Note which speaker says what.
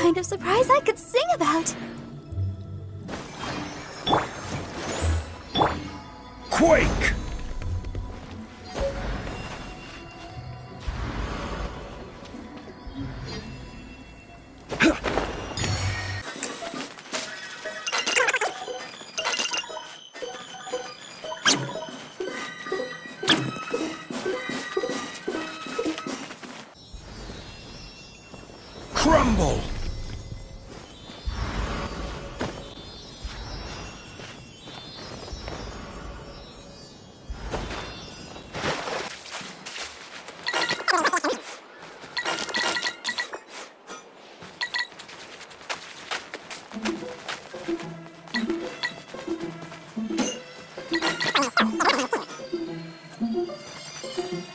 Speaker 1: kind of surprise I could sing about.
Speaker 2: Quake! Crumble! Thank you.